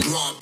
Drop.